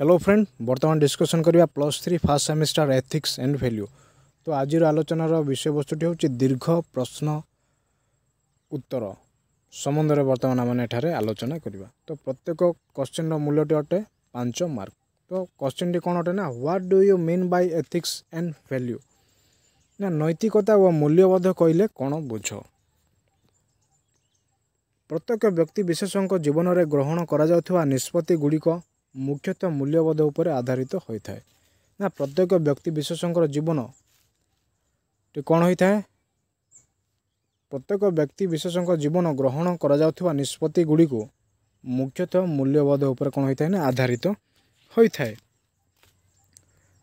Hello friend ବର୍ତ୍ତମାନ discussion କରିବା plus three first semester ethics and value ତ ଆଜିର ଆଲୋଚନାର ବିଷୟବସ୍ତୁଟି ହେଉଛି ଦୀର୍ଘ ପ୍ରଶ୍ନ ଉତ୍ତର ସମ୍ବନ୍ଧରେ ବର୍ତ୍ତମାନ ଆମେ ଏଠାରେ ଆଲୋଚନା କରିବା ତ ପ୍ରତ୍ୟେକ କୋଶ୍ଚିନ୍ର ମୂଲ୍ୟଟି ଅଟେ ପାଞ୍ଚ ମାର୍କ ତ କୋଶ୍ଚିନ୍ଟି କ'ଣ ଅଟେ ନା what do you mean by ethics and value ନା ନୈତିକତା ଓ ମୂଲ୍ୟବୋଧ କହିଲେ କ'ଣ ବୁଝ ପ୍ରତ୍ୟେକ ବ୍ୟକ୍ତି ବିଶେଷଙ୍କ ଜୀବନରେ ଗ୍ରହଣ କରାଯାଉଥିବା ନିଷ୍ପତ୍ତି ଗୁଡ଼ିକ ମୁଖ୍ୟତଃ ମୂଲ୍ୟବୋଧ ଉପରେ ଆଧାରିତ ହୋଇଥାଏ। ନା ପ୍ରତ୍ୟେକ ବ୍ୟକ୍ତି ବିଶେଷଙ୍କର ଜୀବନଟି କ'ଣ ହୋଇଥାଏ? ପ୍ରତ୍ୟେକ ବ୍ୟକ୍ତି ବିଶେଷଙ୍କ ଜୀବନ ଗ୍ରହଣ କରାଯାଉଥିବା ନିଷ୍ପତ୍ତି ଗୁଡ଼ିକୁ ମୁଖ୍ୟତଃ ମୂଲ୍ୟବୋଧ ଉପରେ କ'ଣ ହୋଇଥାଏ ନା ଆଧାରିତ ହୋଇଥାଏ।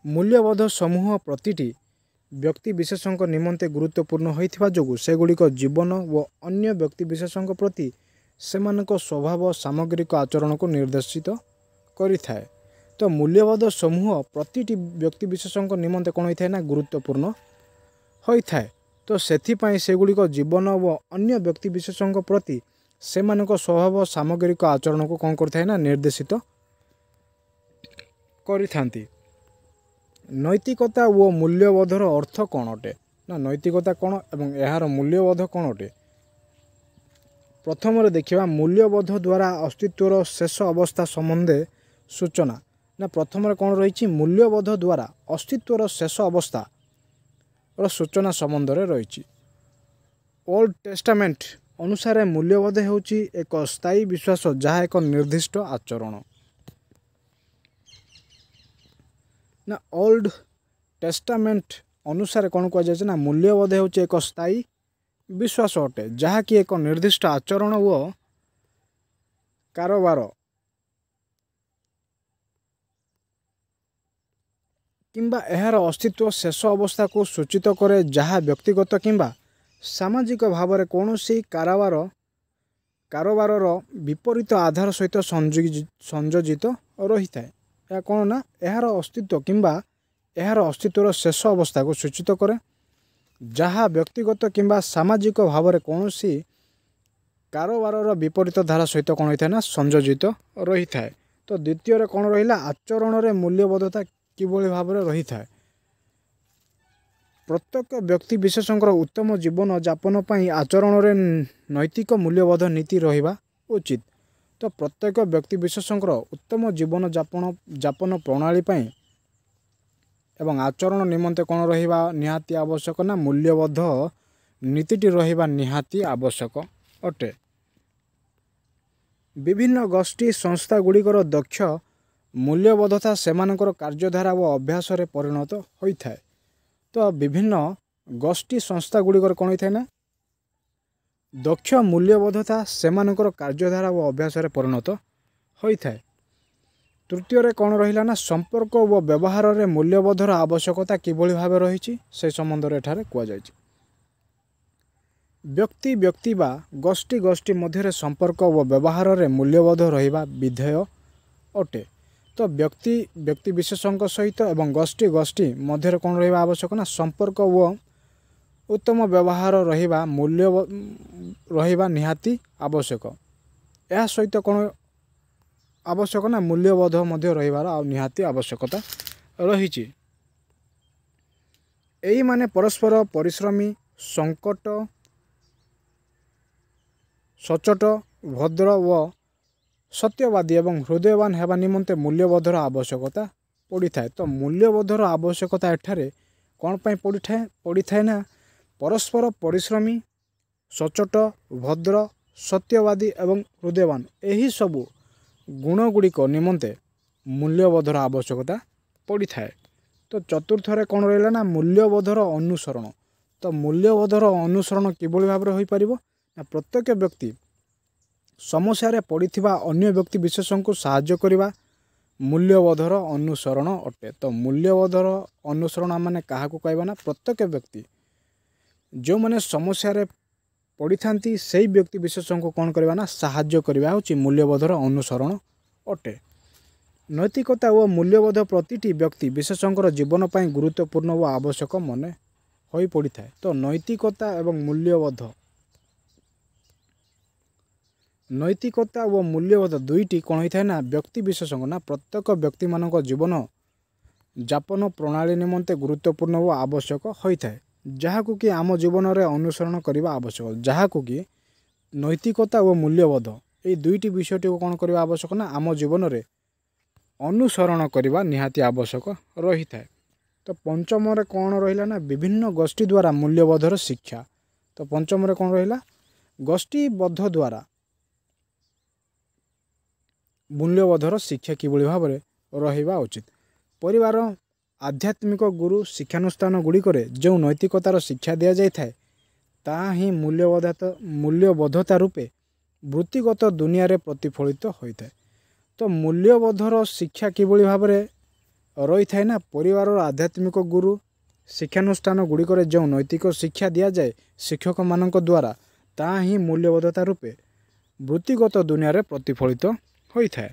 ମୂଲ୍ୟବୋଧ ସମୂହ ପ୍ରତିଟି ବ୍ୟକ୍ତି ବିଶେଷଙ୍କ ନିମନ୍ତେ ଗୁରୁତ୍ୱପୂର୍ଣ୍ଣ ହୋଇଥିବା ଯୋଗୁଁ ସେଗୁଡ଼ିକ ଜୀବନ ଓ ଅନ୍ୟ ବ୍ୟକ୍ତି ବିଶେଷଙ୍କ ପ୍ରତି ସେମାନଙ୍କ ସ୍ୱଭାବ ସାମଗ୍ରିକ ଆଚରଣକୁ ନିର୍ଦ୍ଦେଶିତ କରିଥାଏ। ତ ମୂଲ୍ୟବୋଧ ସମୂହ ପ୍ରତିଟି ବ୍ୟକ୍ତି ବିଶେଷଙ୍କ ନିମନ୍ତେ କ'ଣ ହୋଇଥାଏ ନା ଗୁରୁତ୍ୱପୂର୍ଣ୍ଣ ହୋଇଥାଏ। ତ ସେଥିପାଇଁ ସେଗୁଡ଼ିକ ଜୀବନ ଓ ଅନ୍ୟ ବ୍ୟକ୍ତି ବିଶେଷଙ୍କ ପ୍ରତି ସେମାନଙ୍କ ସ୍ୱଭାବ ସାମଗ୍ରିକ ଆଚରଣକୁ କ'ଣ କରିଥାଏ ନା ନିର୍ଦ୍ଦେଶିତ କରିଥାନ୍ତି। ନୈତିକତା ଓ ମୂଲ୍ୟବୋଧର ଅର୍ଥ କ'ଣ ଅଟେ? ନା ନୈତିକତା କ'ଣ ଏବଂ ଏହାର ମୂଲ୍ୟବୋଧ କ'ଣ ଅଟେ? ପ୍ରଥମରେ ଦେଖିବା ମୂଲ୍ୟବୋଧ ଦ୍ୱାରା ଅସ୍ତିତ୍ୱର ଶେଷ ଅବସ୍ଥା ସମ୍ବନ୍ଧେ ସୂଚନା। ନା ପ୍ରଥମରେ କ'ଣ ରହିଛି? ମୂଲ୍ୟବୋଧ ଦ୍ୱାରା ଅସ୍ତିତ୍ୱର ଶେଷ ଅବସ୍ଥାର ସୂଚନା ସମ୍ବନ୍ଧରେ ରହିଛି। ଓଲ୍ଡ ଟେଷ୍ଟାମେଣ୍ଟ ଅନୁସାରେ ମୂଲ୍ୟବୋଧ ହେଉଛି ଏକ ସ୍ଥାୟୀ ବିଶ୍ୱାସ ଯାହା ଏକ ନିର୍ଦ୍ଦିଷ୍ଟ ଆଚରଣ। ନା ଓଲ୍ଡ ଟେଷ୍ଟାମେଣ୍ଟ ଅନୁସାରେ କ'ଣ କୁହାଯାଇଛି? ନା ମୂଲ୍ୟବୋଧ ହେଉଛି ଏକ ସ୍ଥାୟୀ ବିଶ୍ୱାସ ଅଟେ ଯାହାକି ଏକ ନିର୍ଦ୍ଦିଷ୍ଟ ଆଚରଣ ଓ କାରବାର କିମ୍ବା ଏହାର ଅସ୍ତିତ୍ୱ ଶେଷ ଅବସ୍ଥାକୁ ସୂଚିତ କରେ ଯାହା ବ୍ୟକ୍ତିଗତ କିମ୍ବା ସାମାଜିକ ଭାବରେ କୌଣସି କାରବାର କାରବାରର ବିପରୀତ ଆଧାର ସହିତ ସଂଯୋଜିତ ରହିଥାଏ ଏହା କ'ଣ ନା ଏହାର ଅସ୍ତିତ୍ୱ କିମ୍ବା ଏହାର ଅସ୍ତିତ୍ୱର ଶେଷ ଅବସ୍ଥାକୁ ସୂଚିତ କରେ ଯାହା ବ୍ୟକ୍ତିଗତ କିମ୍ବା ସାମାଜିକ ଭାବରେ କୌଣସି କାରବାରର ବିପରୀତ ଧାରା ସହିତ କ'ଣ ହୋଇଥାଏ ନା ସଂଯୋଜିତ ରହିଥାଏ ତ ଦ୍ୱିତୀୟରେ କ'ଣ ରହିଲା ଆଚରଣରେ ମୂଲ୍ୟବୋଧତା କିଭଳି ଭାବରେ ରହିଥାଏ। ପ୍ରତ୍ୟେକ ବ୍ୟକ୍ତି ବିଶେଷଙ୍କର ଉତ୍ତମ ଜୀବନ ଯାପନ ପାଇଁ ଆଚରଣରେ ନୈତିକ ମୂଲ୍ୟବୋଧ ନୀତି ରହିବା ଉଚିତ। ତ ପ୍ରତ୍ୟେକ ବ୍ୟକ୍ତି ବିଶେଷଙ୍କର ଉତ୍ତମ ଜୀବନ ଯାପନ ଯାପନ ପ୍ରଣାଳୀ ପାଇଁ ଏବଂ ଆଚରଣ ନିମନ୍ତେ କ'ଣ ରହିବା ନିହାତି ଆବଶ୍ୟକ ନା ମୂଲ୍ୟବୋଧ ନୀତିଟି ରହିବା ନିହାତି ଆବଶ୍ୟକ ଅଟେ। ବିଭିନ୍ନ ଗୋଷ୍ଠୀ ସଂସ୍ଥା ଗୁଡ଼ିକର ଦକ୍ଷ ମୂଲ୍ୟବୋଧତା ସେମାନଙ୍କର କାର୍ଯ୍ୟଧାରା ଓ ଅଭ୍ୟାସରେ ପରିଣତ ହୋଇଥାଏ। ତ ବିଭିନ୍ନ ଗୋଷ୍ଠୀ ସଂସ୍ଥା ଗୁଡ଼ିକର କ'ଣ ହୋଇଥାଏ ନା? ଦକ୍ଷ ମୂଲ୍ୟବୋଧତା ସେମାନଙ୍କର କାର୍ଯ୍ୟଧାରା ଓ ଅଭ୍ୟାସରେ ପରିଣତ ହୋଇଥାଏ। ତୃତୀୟରେ କ'ଣ ରହିଲା ନା ସମ୍ପର୍କ ଓ ବ୍ୟବହାରରେ ମୂଲ୍ୟବୋଧର ଆବଶ୍ୟକତା କିଭଳି ଭାବେ ରହିଛି ସେ ସମ୍ବନ୍ଧରେ ଏଠାରେ କୁହାଯାଇଛି। ବ୍ୟକ୍ତି ବ୍ୟକ୍ତି ବା ଗୋଷ୍ଠୀ ଗୋଷ୍ଠୀ ମଧ୍ୟରେ ସମ୍ପର୍କ ଓ ବ୍ୟବହାରରେ ମୂଲ୍ୟବୋଧ ରହିବା ବିଧେୟ ଅଟେ। ତ ବ୍ୟକ୍ତି ବ୍ୟକ୍ତି ବିଶେଷଙ୍କ ସହିତ ଏବଂ ଗୋଷ୍ଠୀ ଗୋଷ୍ଠୀ ମଧ୍ୟରେ କ'ଣ ରହିବା ଆବଶ୍ୟକ ନା? ସମ୍ପର୍କ ଓ ଉତ୍ତମ ବ୍ୟବହାର ରହିବା ମୂଲ୍ୟ ରହିବା ନିହାତି ଆବଶ୍ୟକ। ଏହା ସହିତ କ'ଣ ଆବଶ୍ୟକ ନା? ମୂଲ୍ୟବୋଧ ମଧ୍ୟ ରହିବାର ଆଉ ନିହାତି ଆବଶ୍ୟକତା ରହିଛି। ଏଇମାନେ ପରସ୍ପର ପରିଶ୍ରମୀ ସଙ୍କଟ ସଚୋଟ ଭଦ୍ର ଓ ସତ୍ୟବାଦୀ ଏବଂ ହୃଦୟବାନ ହେବା ନିମନ୍ତେ ମୂଲ୍ୟବୋଧର ଆବଶ୍ୟକତା ପଡ଼ିଥାଏ। ତ ମୂଲ୍ୟବୋଧର ଆବଶ୍ୟକତା ଏଠାରେ କ'ଣ ପାଇଁ ପଡ଼ିଥାଏ? ପଡ଼ିଥାଏ ନା ପରସ୍ପର ପରିଶ୍ରମୀ ସଚୋଟ ଭଦ୍ର ସତ୍ୟବାଦୀ ଏବଂ ହୃଦୟବାନ। ଏହିସବୁ ଗୁଣ ଗୁଡ଼ିକ ନିମନ୍ତେ ମୂଲ୍ୟବୋଧର ଆବଶ୍ୟକତା ପଡ଼ିଥାଏ। ତ ଚତୁର୍ଥରେ କ'ଣ ରହିଲା ନା ମୂଲ୍ୟବୋଧର ଅନୁସରଣ। ତ ମୂଲ୍ୟବୋଧର ଅନୁସରଣ କିଭଳି ଭାବରେ ହୋଇପାରିବ? ନା ପ୍ରତ୍ୟେକ ବ୍ୟକ୍ତି ସମସ୍ୟାରେ ପଡ଼ିଥିବା ଅନ୍ୟ ବ୍ୟକ୍ତି ବିଶେଷଙ୍କୁ ସାହାଯ୍ୟ କରିବା ମୂଲ୍ୟବୋଧର ଅନୁସରଣ ଅଟେ। ତ ମୂଲ୍ୟବୋଧର ଅନୁସରଣ ମାନେ କାହାକୁ କହିବା ନା? ପ୍ରତ୍ୟେକ ବ୍ୟକ୍ତି। ଯେଉଁମାନେ ସମସ୍ୟାରେ ପଡ଼ିଥାନ୍ତି ସେଇ ବ୍ୟକ୍ତି ବିଶେଷଙ୍କୁ କ'ଣ କରିବା ନା? ସାହାଯ୍ୟ କରିବା ହେଉଛି ମୂଲ୍ୟବୋଧର ଅନୁସରଣ ଅଟେ। ନୈତିକତା ଓ ମୂଲ୍ୟବୋଧ ପ୍ରତିଟି ବ୍ୟକ୍ତି ବିଶେଷଙ୍କର ଜୀବନ ପାଇଁ ଗୁରୁତ୍ୱପୂର୍ଣ୍ଣ ଓ ଆବଶ୍ୟକ ମନେ ହୋଇପଡ଼ିଥାଏ। ତ ନୈତିକତା ଏବଂ ମୂଲ୍ୟବୋଧ ନୈତିକତା ଓ ମୂଲ୍ୟବୋଧ ଦୁଇଟି କ'ଣ ହୋଇଥାଏ ନା ବ୍ୟକ୍ତି ବିଶେଷଙ୍କ ନା ପ୍ରତ୍ୟେକ ବ୍ୟକ୍ତିମାନଙ୍କ ଜୀବନ ଯାପନ ପ୍ରଣାଳୀ ନିମନ୍ତେ ଗୁରୁତ୍ୱପୂର୍ଣ୍ଣ ଓ ଆବଶ୍ୟକ ହୋଇଥାଏ। ଯାହାକୁ କି ଆମ ଜୀବନରେ ଅନୁସରଣ କରିବା ଆବଶ୍ୟକ। ଯାହାକୁ କି ନୈତିକତା ଓ ମୂଲ୍ୟବୋଧ ଏଇ ଦୁଇଟି ବିଷୟଟିକୁ କ'ଣ କରିବା ଆବଶ୍ୟକ ନା ଆମ ଜୀବନରେ ଅନୁସରଣ କରିବା ନିହାତି ଆବଶ୍ୟକ ରହିଥାଏ। ତ ପଞ୍ଚମରେ କ'ଣ ରହିଲା ନା ବିଭିନ୍ନ ଗୋଷ୍ଠୀ ଦ୍ୱାରା ମୂଲ୍ୟବୋଧର ଶିକ୍ଷା। ତ ପଞ୍ଚମରେ କ'ଣ ରହିଲା? ଗୋଷ୍ଠୀବଦ୍ଧ ଦ୍ୱାରା ମୂଲ୍ୟବୋଧର ଶିକ୍ଷା କିଭଳି ଭାବରେ ରହିବା ଉଚିତ ପରିବାର ଆଧ୍ୟାତ୍ମିକ ଗୁରୁ ଶିକ୍ଷାନୁଷ୍ଠାନ ଗୁଡ଼ିକରେ ଯେଉଁ ନୈତିକତାର ଶିକ୍ଷା ଦିଆଯାଇଥାଏ ତାହା ହିଁ ମୂଲ୍ୟବୋଧତା ମୂଲ୍ୟବୋଧତା ରୂପେ ବୃତ୍ତିଗତ ଦୁନିଆରେ ପ୍ରତିଫଳିତ ହୋଇଥାଏ ତ ମୂଲ୍ୟବୋଧର ଶିକ୍ଷା କିଭଳି ଭାବରେ ରହିଥାଏ ନା ପରିବାରର ଆଧ୍ୟାତ୍ମିକ ଗୁରୁ ଶିକ୍ଷାନୁଷ୍ଠାନ ଗୁଡ଼ିକରେ ଯେଉଁ ନୈତିକ ଶିକ୍ଷା ଦିଆଯାଏ ଶିକ୍ଷକମାନଙ୍କ ଦ୍ୱାରା ତାହା ହିଁ ମୂଲ୍ୟବୋଧତା ରୂପେ ବୃତ୍ତିଗତ ଦୁନିଆରେ ପ୍ରତିଫଳିତ ହୋଇଥାଏ।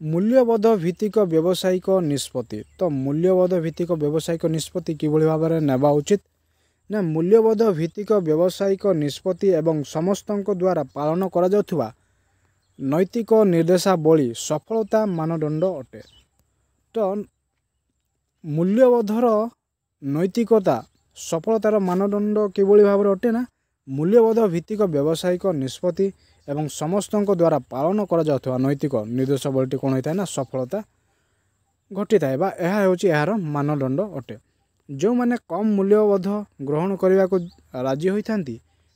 ମୂଲ୍ୟବୋଧ ଭିତ୍ତିକ ବ୍ୟବସାୟିକ ନିଷ୍ପତ୍ତି। ତ ମୂଲ୍ୟବୋଧ ଭିତ୍ତିକ ବ୍ୟବସାୟିକ ନିଷ୍ପତ୍ତି କିଭଳି ଭାବରେ ନେବା ଉଚିତ? ନା ମୂଲ୍ୟବୋଧ ଭିତ୍ତିକ ବ୍ୟବସାୟିକ ନିଷ୍ପତ୍ତି ଏବଂ ସମସ୍ତଙ୍କ ଦ୍ୱାରା ପାଳନ କରାଯାଉଥିବା ନୈତିକ ନିର୍ଦ୍ଦେଶାବଳୀ ସଫଳତା ମାନଦଣ୍ଡ ଅଟେ। ତ ମୂଲ୍ୟବୋଧର ନୈତିକତା ସଫଳତାର ମାନଦଣ୍ଡ କିଭଳି ଭାବରେ ଅଟେ ନା? ମୂଲ୍ୟବୋଧ ଭିତ୍ତିକ ବ୍ୟବସାୟିକ ନିଷ୍ପତ୍ତି ଏବଂ ସମସ୍ତଙ୍କ ଦ୍ୱାରା ପାଳନ କରାଯାଉଥିବା ନୈତିକ ନିର୍ଦ୍ଦେଶାବଳୀଟି କ'ଣ ହୋଇଥାଏ ନା ସଫଳତା ଘଟିଥାଏ ବା ଏହା ହେଉଛି ଏହାର ମାନଦଣ୍ଡ ଅଟେ। ଯେଉଁମାନେ କମ୍ ମୂଲ୍ୟବୋଧ ଗ୍ରହଣ କରିବାକୁ ରାଜି ହୋଇଥାନ୍ତି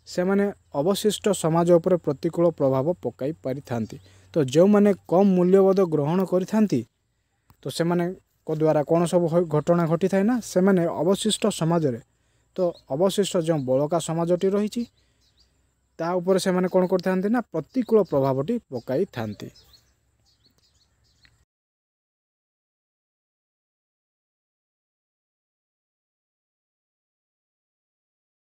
ସେମାନେ ଅବଶିଷ୍ଟ ସମାଜ ଉପରେ ପ୍ରତିକୂଳ ପ୍ରଭାବ ପକାଇ ପାରିଥାନ୍ତି। ତ ଯେଉଁମାନେ କମ୍ ମୂଲ୍ୟବୋଧ ଗ୍ରହଣ କରିଥାନ୍ତି ତ ସେମାନଙ୍କ ଦ୍ୱାରା କ'ଣ ସବୁ ଘଟଣା ଘଟିଥାଏ ନା? ସେମାନେ ଅବଶିଷ୍ଟ ସମାଜରେ ତ ଅବଶିଷ୍ଟ ଯେଉଁ ବଳକା ସମାଜଟି ରହିଛି ତା ଉପରେ ସେମାନେ କ'ଣ କରିଥାନ୍ତି ନା ପ୍ରତିକୂଳ ପ୍ରଭାବଟି ପକାଇଥାନ୍ତି।